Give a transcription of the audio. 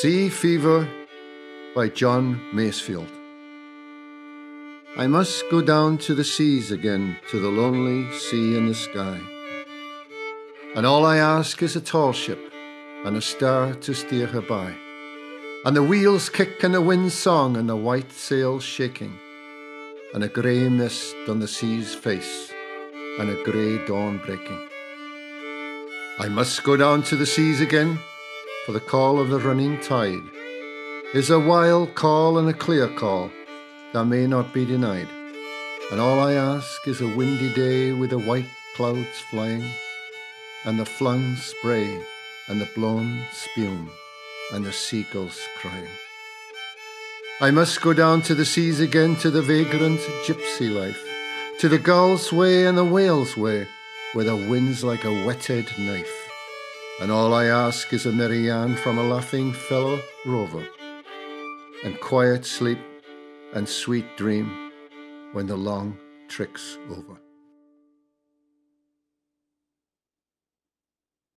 Sea Fever by John Masefield. I must go down to the seas again, to the lonely sea and the sky. And all I ask is a tall ship and a star to steer her by. And the wheels kick and the wind song and the white sails shaking. And a grey mist on the sea's face and a grey dawn breaking. I must go down to the seas again for the call of the running tide is a wild call and a clear call that may not be denied. And all I ask is a windy day with the white clouds flying, and the flung spray, and the blown spume, and the seagulls crying. I must go down to the seas again to the vagrant gypsy life, to the gull's way and the whale's way, where the wind's like a whetted knife and all I ask is a merry yarn from a laughing fellow rover, and quiet sleep and sweet dream when the long trick's over.